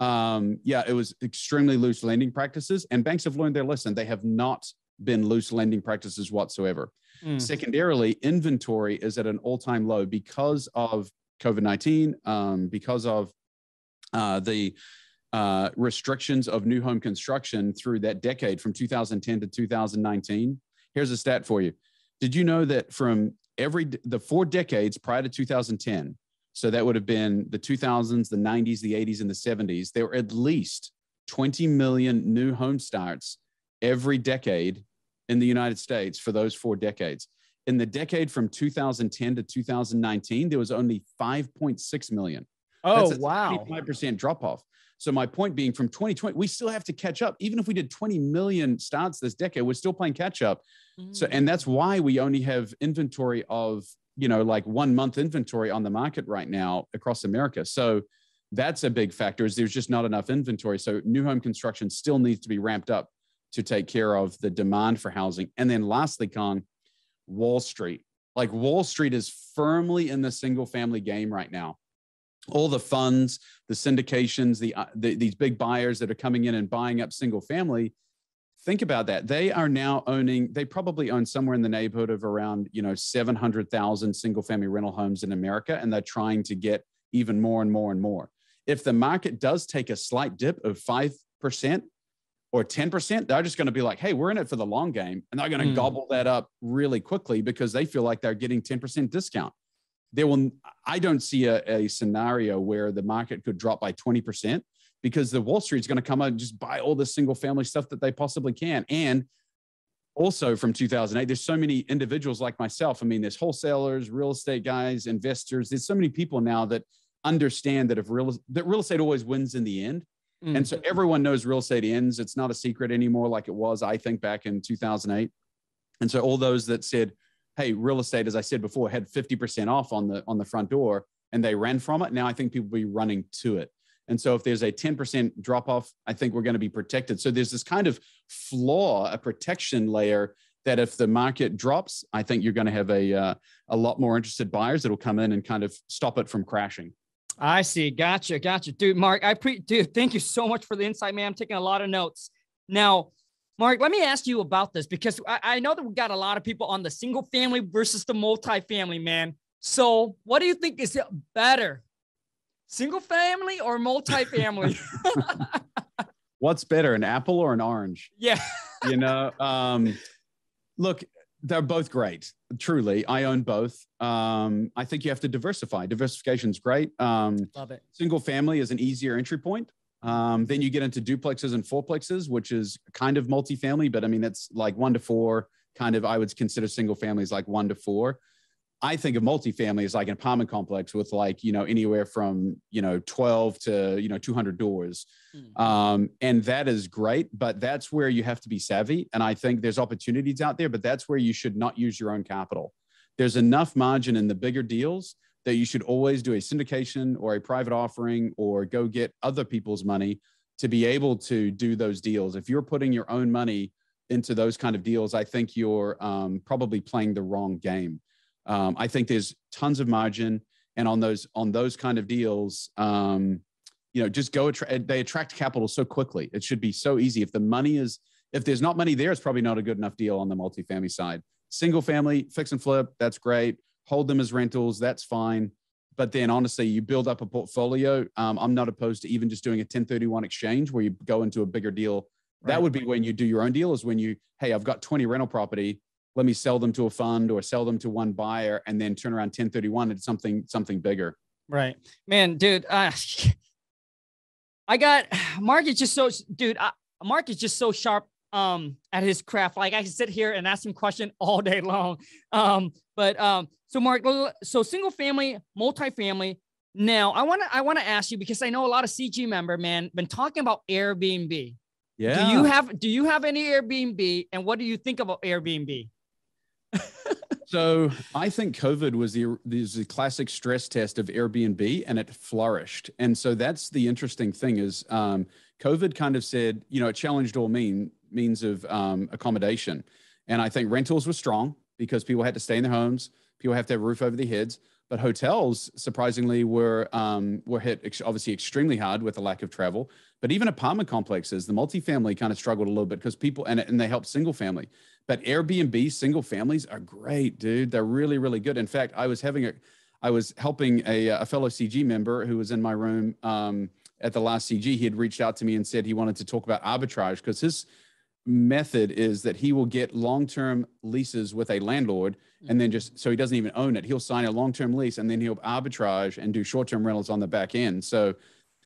[SPEAKER 1] um, yeah, it was extremely loose lending practices, and banks have learned their lesson. They have not been loose lending practices whatsoever. Mm. Secondarily, inventory is at an all-time low because of COVID 19, um, because of uh, the uh, restrictions of new home construction through that decade from 2010 to 2019. Here's a stat for you. Did you know that from every the four decades prior to 2010, so that would have been the 2000s, the 90s, the 80s, and the 70s, there were at least 20 million new home starts every decade in the United States for those four decades in the decade from 2010 to 2019, there was only 5.6 million.
[SPEAKER 2] Oh, That's a wow.
[SPEAKER 1] 25% drop off. So my point being from 2020, we still have to catch up. Even if we did 20 million starts this decade, we're still playing catch up. Mm-hmm. So, and that's why we only have inventory of, you know, like one month inventory on the market right now across America. So that's a big factor is there's just not enough inventory. So new home construction still needs to be ramped up to take care of the demand for housing. And then lastly, Khang, Wall Street. Like Wall Street is firmly in the single family game right now. All the funds, the syndications, the, uh, the these big buyers that are coming in and buying up single family. Think about that. They are now owning. They probably own somewhere in the neighborhood of around you know seven hundred thousand single family rental homes in America, and they're trying to get even more and more and more. If the market does take a slight dip of five percent, or 10%, they're just going to be like, hey, we're in it for the long game. And they're going to mm. gobble that up really quickly because they feel like they're getting 10% discount. There will, I don't see a, a scenario where the market could drop by 20% because the Wall Street's going to come out and just buy all the single family stuff that they possibly can. And also from 2008, there's so many individuals like myself. I mean, there's wholesalers, real estate guys, investors. There's so many people now that understand that if real that real estate always wins in the end Mm. And so everyone knows real estate ends. It's not a secret anymore like it was, I think, back in 2008. And so all those that said, hey, real estate, as I said before, had 50% off on the on the front door and they ran from it. Now I think people will be running to it. And so if there's a 10% drop off, I think we're going to be protected. So there's this kind of flaw, a protection layer that if the market drops, I think you're going to have a, uh, a lot more interested buyers that will come in and kind of stop it from crashing.
[SPEAKER 2] I see. Gotcha. Gotcha. Dude, Marck, I pre dude, thank you so much for the insight, man. I'm taking a lot of notes. Now, Marck, let me ask you about this because I, I know that we got a lot of people on the single family versus the multifamily, man. So, what do you think is better, single family or multifamily?
[SPEAKER 1] What's better, an apple or an orange?
[SPEAKER 2] Yeah.
[SPEAKER 1] you know, um, look, they're both great. Truly, I own both. Um, I think you have to diversify. Diversification is great. Um,
[SPEAKER 2] Love it.
[SPEAKER 1] Single family is an easier entry point. Um, then you get into duplexes and fourplexes, which is kind of multifamily, but I mean, it's like one to four, kind of, I would consider single families like one to four. I think of multifamily as like an apartment complex with like, you know, anywhere from, you know, 12 to, you know, 200 doors. Mm-hmm. Um, and that is great, but that's where you have to be savvy. And I think there's opportunities out there, but that's where you should not use your own capital. There's enough margin in the bigger deals that you should always do a syndication or a private offering or go get other people's money to be able to do those deals. If you're putting your own money into those kind of deals, I think you're um, probably playing the wrong game. Um, I think there's tons of margin, and on those on those kind of deals, um, you know, just go. Attra- they attract capital so quickly. It should be so easy. If the money is, if there's not money there, it's probably not a good enough deal on the multifamily side. Single family, fix and flip, that's great hold them as rentals, that's fine. But then honestly, you build up a portfolio. Um, I'm not opposed to even just doing a 1031 exchange where you go into a bigger deal. Right. That would be when you do your own deal, is when you, hey, I've got 20 rental property. Let me sell them to a fund or sell them to one buyer and then turn around 1031 into something something bigger.
[SPEAKER 2] Right. Man, dude, uh, I got Marck is just so dude, uh, Marck is just so sharp um at his craft. Like I can sit here and ask him question all day long. Um, but um, so Marck, so single family, multifamily. Now I want to I want to ask you because I know a lot of CG member man been talking about Airbnb.
[SPEAKER 1] Yeah.
[SPEAKER 2] Do you have do you have any Airbnb and what do you think about Airbnb?
[SPEAKER 1] So I think COVID was the, the classic stress test of Airbnb and it flourished. And so that's the interesting thing is um, COVID kind of said, you know, it challenged all mean means of um, accommodation. And I think rentals were strong because people had to stay in their homes, people have to have a roof over their heads. But hotels, surprisingly, were um, were hit ex- obviously extremely hard with the lack of travel. But even apartment complexes, the multifamily kind of struggled a little bit because people and and they helped single family. But Airbnb single families are great, dude. They're really really good. In fact, I was having a, I was helping a, a fellow CG member who was in my room um, at the last CG. He had reached out to me and said he wanted to talk about arbitrage because his method is that he will get long-term leases with a landlord and then just so he doesn't even own it he'll sign a long-term lease and then he'll arbitrage and do short-term rentals on the back end so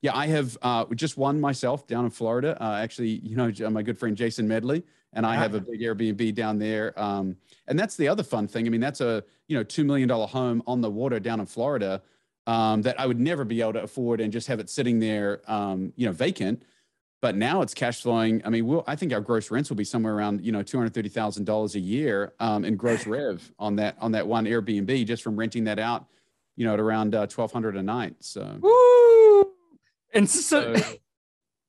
[SPEAKER 1] yeah i have uh, just one myself down in florida uh, actually you know my good friend jason medley and i have a big airbnb down there um, and that's the other fun thing i mean that's a you know $2 million home on the water down in florida um, that i would never be able to afford and just have it sitting there um, you know vacant but now it's cash flowing. I mean, we'll, I think our gross rents will be somewhere around you know two hundred thirty thousand dollars a year um, in gross rev on that on that one Airbnb just from renting that out, you know, at around uh, twelve hundred a night. So,
[SPEAKER 2] Woo! And so, so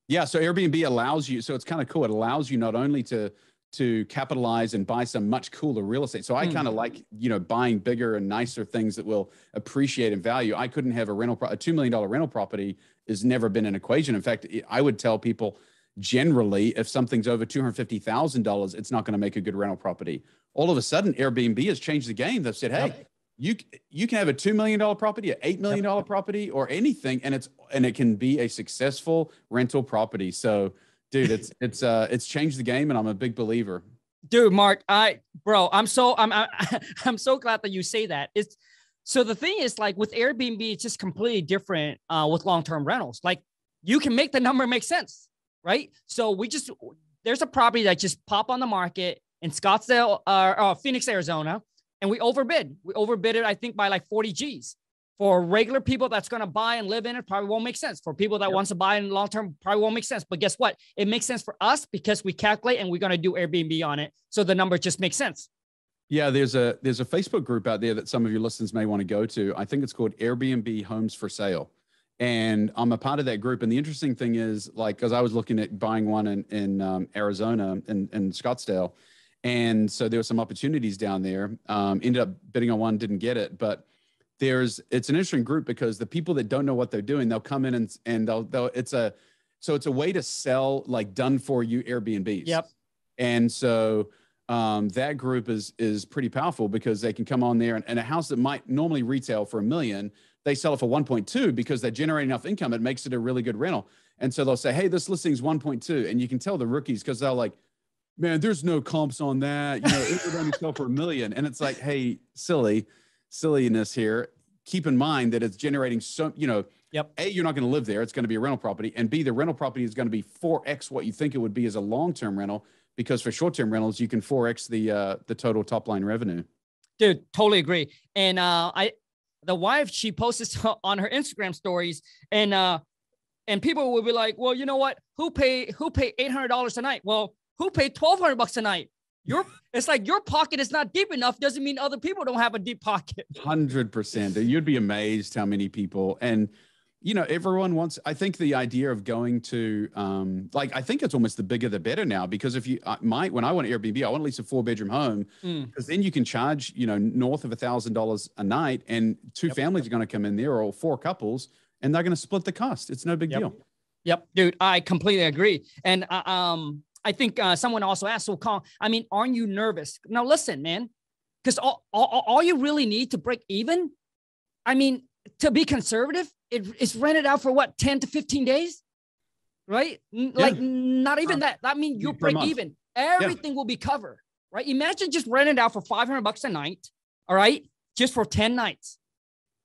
[SPEAKER 1] yeah, so Airbnb allows you. So it's kind of cool. It allows you not only to to capitalize and buy some much cooler real estate. So I mm. kind of like, you know, buying bigger and nicer things that will appreciate in value. I couldn't have a rental, pro- a $2 million rental property has never been an equation. In fact, I would tell people generally, if something's over $250,000, it's not going to make a good rental property. All of a sudden, Airbnb has changed the game. They've said, Hey, yep. You, you can have a $2 million property, a $8 million property or anything. And it's, and it can be a successful rental property. So, dude it's it's uh it's changed the game and i'm a big believer.
[SPEAKER 2] Dude marck i bro i'm so i'm I, i'm so glad that you say that. It's so the thing is like with airbnb it's just completely different uh with long-term rentals. Like you can make the number make sense right? So we just there's a property that just pop on the market in scottsdale uh, uh phoenix arizona and we overbid. We overbid it i think by like 40 g's. For regular people that's going to buy and live in it probably won't make sense. For people that yep. wants to buy in long term probably won't make sense. But guess what? It makes sense for us because we calculate and we're going to do airbnb on it. So the number just makes sense.
[SPEAKER 1] Yeah there's a there's a facebook group out there that some of your listeners may want to go to. I think it's called airbnb homes for sale. And i'm a part of that group. And the interesting thing is like because i was looking at buying one in, in um, arizona in, in scottsdale and so there were some opportunities down there um, ended up bidding on one didn't get it but there's it's an interesting group because the people that don't know what they're doing, they'll come in and and they'll, they'll it's a so it's a way to sell like done for you Airbnbs.
[SPEAKER 2] Yep.
[SPEAKER 1] And so um, that group is is pretty powerful because they can come on there and, and a house that might normally retail for a million, they sell it for 1.2 because they generate enough income. It makes it a really good rental. And so they'll say, hey, this listing's 1.2. And you can tell the rookies because they're like, man, there's no comps on that. You know, it would only sell for a million. And it's like, hey, silly, silliness here. Keep in mind that it's generating some, you know,
[SPEAKER 2] Yep.
[SPEAKER 1] A, you're not going to live there. It's going to be a rental property. And B, the rental property is going to be 4x what you think it would be as a long-term rental because for short-term rentals, you can 4x the uh, the total top line revenue.
[SPEAKER 2] Dude, totally agree. And uh, I, the wife, she posts on her Instagram stories, and uh, and people will be like, well, you know what? Who pay who pay eight hundred dollars a night? Well, who paid twelve hundred bucks a night? Your it's like your pocket is not deep enough. Doesn't mean other people don't have a deep pocket.
[SPEAKER 1] Hundred percent. You'd be amazed how many people and you know, everyone wants. I think the idea of going to, um, like, I think it's almost the bigger the better now because if you uh, might, when I want Airbnb, I want at least a four bedroom home because mm. then you can charge, you know, north of a thousand dollars a night, and two yep. families are going to come in there or four couples, and they're going to split the cost. It's no big
[SPEAKER 2] yep.
[SPEAKER 1] deal.
[SPEAKER 2] Yep, dude, I completely agree. And uh, um, I think uh, someone also asked, so Khang, I mean, aren't you nervous? Now, listen, man, because all, all, all you really need to break even, I mean, to be conservative, it, it's rented out for what 10 to 15 days right yeah. like not even that that means you break even everything yeah. will be covered right imagine just renting out for 500 bucks a night all right just for 10 nights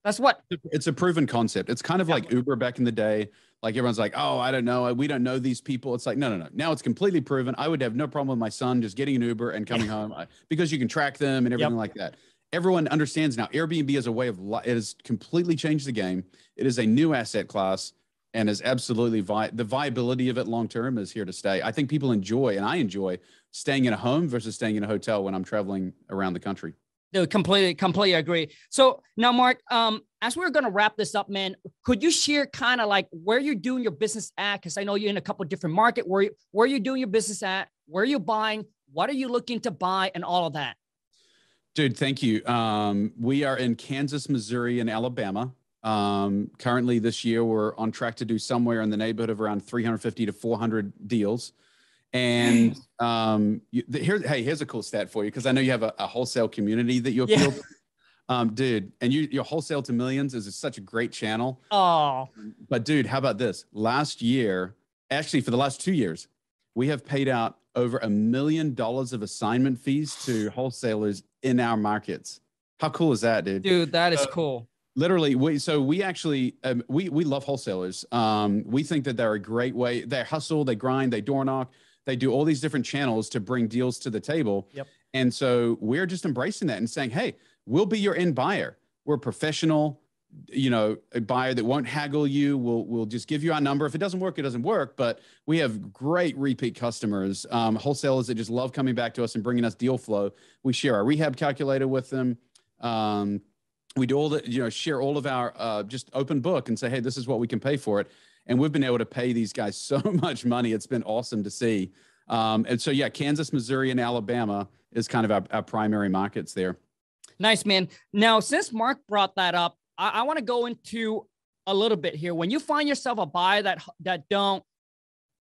[SPEAKER 2] that's what
[SPEAKER 1] it's a proven concept it's kind of yeah. like uber back in the day like everyone's like oh i don't know we don't know these people it's like no no no now it's completely proven i would have no problem with my son just getting an uber and coming home uh, because you can track them and everything yep. like that everyone understands now Airbnb is a way of li- it has completely changed the game. It is a new asset class and is absolutely vi- the viability of it long term is here to stay. I think people enjoy and I enjoy staying in a home versus staying in a hotel when I'm traveling around the country.
[SPEAKER 2] No, completely, completely agree. So now, Marck, um, as we're gonna wrap this up, man, could you share kind of like where you're doing your business at? Because I know you're in a couple different market. Where you, where you're doing your business at? Where you're buying? What are you looking to buy? And all of that.
[SPEAKER 1] Dude, thank you. Um, we are in Kansas, Missouri, and Alabama. Um, currently, this year, we're on track to do somewhere in the neighborhood of around 350 to 400 deals. And um, you, the, here, hey, here's a cool stat for you because I know you have a, a, wholesale community that you appeal yeah. to. Um, dude, and you, your wholesale to millions is such a great channel.
[SPEAKER 2] Oh,
[SPEAKER 1] but dude, how about this? Last year, actually, for the last two years, we have paid out over a million dollars of assignment fees to wholesalers in our markets. How cool is that, dude?
[SPEAKER 2] Dude, that is cool.
[SPEAKER 1] Literally, we so we actually um, we we love wholesalers. Um, we think that they're a great way. They hustle, they grind, they door knock, they do all these different channels to bring deals to the table.
[SPEAKER 2] Yep.
[SPEAKER 1] And so we're just embracing that and saying, hey, we'll be your end buyer. We're professional you know a buyer that won't haggle you we'll we'll just give you our number if it doesn't work it doesn't work but we have great repeat customers um, wholesalers that just love coming back to us and bringing us deal flow we share our rehab calculator with them um, we do all the you know share all of our uh, just open book and say hey this is what we can pay for it and we've been able to pay these guys so much money. It's been awesome to see. Um, and so yeah kansas missouri and alabama is kind of our, our primary markets there.
[SPEAKER 2] Nice man. Now since marck brought that up I, I want to go into a little bit here. When you find yourself a buyer that that don't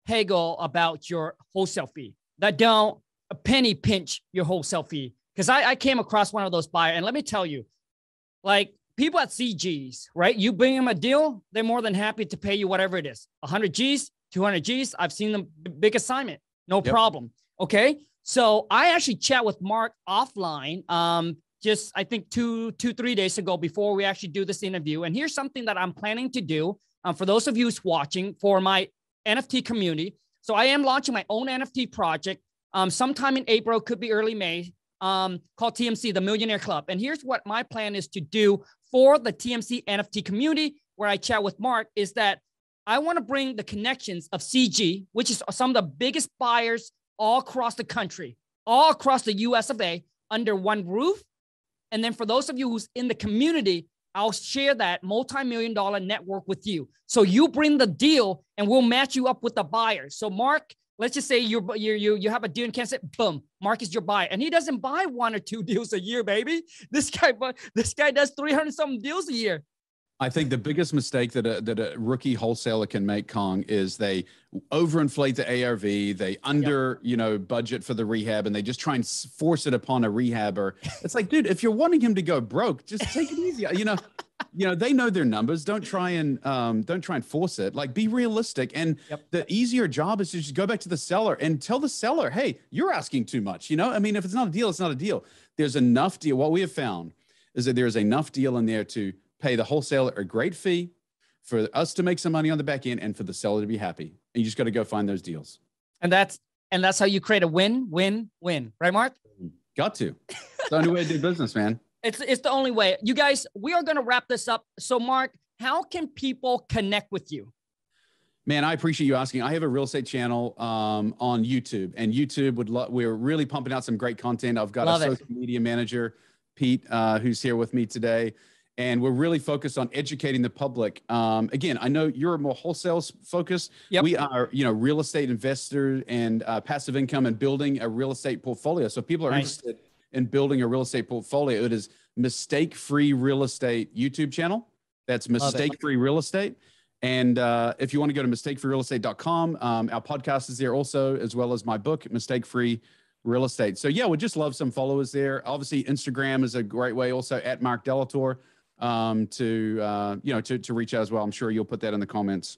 [SPEAKER 2] haggle about your wholesale fee, that don't penny pinch your wholesale fee, because I, I came across one of those buyers, and let me tell you, like people at CGs, right? You bring them a deal, they're more than happy to pay you whatever it is, 100 G's, 200 G's. I've seen them big assignment, no yep. problem. Okay. So I actually chat with Marck offline um, just I think two two three days ago before we actually do this interview. And here's something that I'm planning to do um, for those of you who's watching for my NFT community. So I am launching my own NFT project um, sometime in April, could be early May, um, called TMC, the Millionaire Club. And here's what my plan is to do for the TMC NFT community, where I chat with Marck, is that I want to bring the connections of CG, which is some of the biggest buyers all across the country, all across the US of A, under one roof and then for those of you who's in the community, I'll share that multi-million dollar network with you. So you bring the deal and we'll match you up with the buyer. So Marck, let's just say you're, you you you have a deal in Kansas, boom, Marck is your buyer. And he doesn't buy one or two deals a year, baby. This guy, this guy does 300 something deals a year.
[SPEAKER 1] I think the biggest mistake that a, that a rookie wholesaler can make, Khang, is they overinflate the ARV, they under, yep. you know, budget for the rehab, and they just try and force it upon a rehabber. It's like, dude, if you're wanting him to go broke, just take it easy. You know, you know, they know their numbers. Don't try and um, don't try and force it. Like, be realistic. And yep. the easier job is to just go back to the seller and tell the seller, hey, you're asking too much. You know, I mean, if it's not a deal, it's not a deal. There's enough deal. What we have found is that there's enough deal in there to pay the wholesaler a great fee for us to make some money on the back end and for the seller to be happy. And you just got to go find those deals.
[SPEAKER 2] And that's and that's how you create a win, win, win, right, Marck?
[SPEAKER 1] Got to. It's the only way to do business, man.
[SPEAKER 2] It's it's the only way. You guys, we are going to wrap this up. So, Marck, how can people connect with you?
[SPEAKER 1] Man, I appreciate you asking. I have a real estate channel um, on YouTube, and YouTube would love. We're really pumping out some great content. I've got love a social it. media manager, Pete, uh, who's here with me today and we're really focused on educating the public. Um, again, I know you're more wholesale focused. Yep. We are, you know, real estate investor and uh, passive income and building a real estate portfolio. So people are nice. interested in building a real estate portfolio. It is mistake free real estate YouTube channel. That's mistake free real estate. And uh, if you want to go to mistakefreerealestate.com, um, our podcast is there also, as well as my book, Mistake Free Real Estate. So yeah, we'd just love some followers there. Obviously, Instagram is a great way. Also at Marck de Lautour um, to uh, you know to to reach out as well. I'm sure you'll put that in the comments.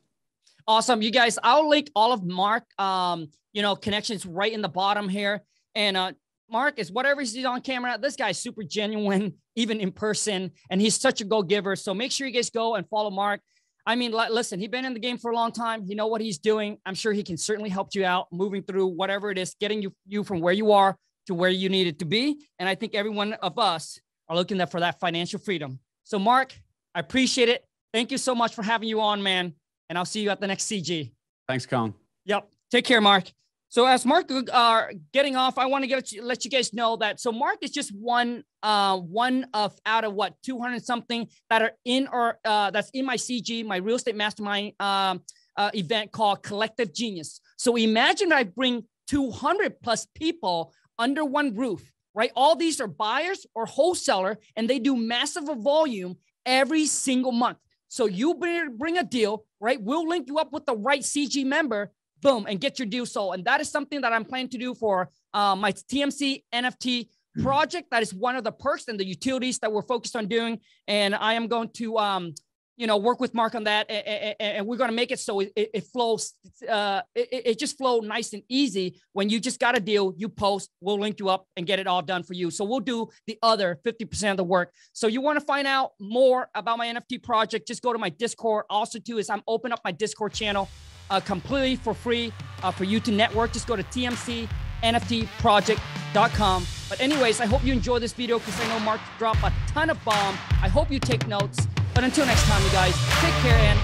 [SPEAKER 2] Awesome, you guys. I'll link all of Marck, um, you know, connections right in the bottom here. And uh, Marck is whatever he's on camera. This guy's super genuine, even in person, and he's such a go giver. So make sure you guys go and follow Marck. I mean, listen, he's been in the game for a long time. You know what he's doing. I'm sure he can certainly help you out moving through whatever it is, getting you you from where you are to where you need it to be. And I think every one of us are looking for that financial freedom. So, Marck, I appreciate it. Thank you so much for having you on, man. And I'll see you at the next CG.
[SPEAKER 1] Thanks, Khang.
[SPEAKER 2] Yep. Take care, Marck. So as Marck are uh, getting off, I want to get let you guys know that so Marck is just one uh one of out of what 200 something that are in or uh that's in my CG, my real estate mastermind um uh, event called Collective Genius. So imagine I bring 200 plus people under one roof right? All these are buyers or wholesaler, and they do massive volume every single month. So you bring, bring a deal, right? We'll link you up with the right CG member, boom, and get your deal sold. And that is something that I'm planning to do for uh, my TMC NFT project. That is one of the perks and the utilities that we're focused on doing. And I am going to um, you know, work with Marck on that, and, and we're going to make it so it, it flows. Uh, it, it just flow nice and easy. When you just got a deal, you post, we'll link you up and get it all done for you. So we'll do the other 50% of the work. So you want to find out more about my NFT project? Just go to my Discord. Also, too, is I'm open up my Discord channel uh, completely for free uh, for you to network. Just go to tmcnftproject.com. But anyways, I hope you enjoy this video because I know Marck dropped a ton of bomb. I hope you take notes. But until next time, you guys, take care and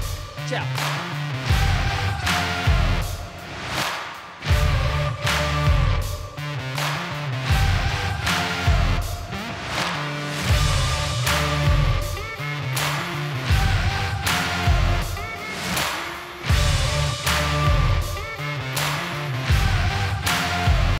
[SPEAKER 2] ciao.